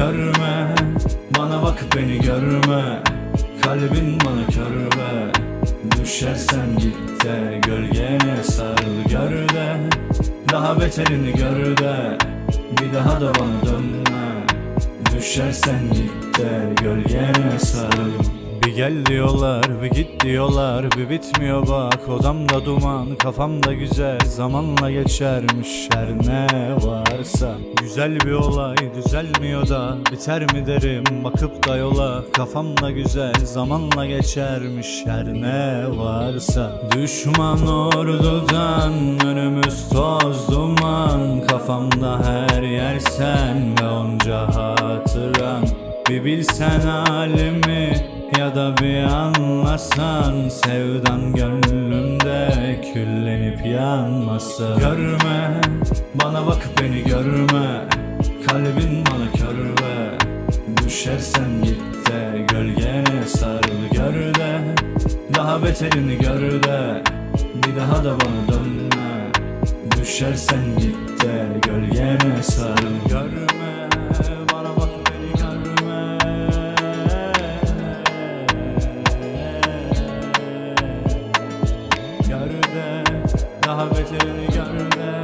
Görme. Bana bak beni görme. Kalbin bana körbe Düşersen git de gölgene sarıl gör de. Daha beterini gör de Bir daha da bana dönme. Düşersen git de gölgene sarıl bir gel diyorlar, bir git diyorlar Bir bitmiyor bak. Odamda duman Kafamda güzel zamanla geçermiş Her ne varsa. Güzel bir olay düzelmiyor da Biter mi derim bakıp da yola. Kafamda güzel zamanla geçermiş Her ne varsa. Düşman ordudan önümüz toz duman. Kafamda her yer sen ve onca hatıran. Bir bilsen halimi ya da bir anlasan Sevdan gönlümde küllenip yanmasa. Görme bana bak beni görme. Kalbin bana körbe Düşersen git de gölgene sarıl gör de. Daha beterini gör de Bir daha da bana dönme. Düşersen git de gölgene sarıl Görme Şahvetini görme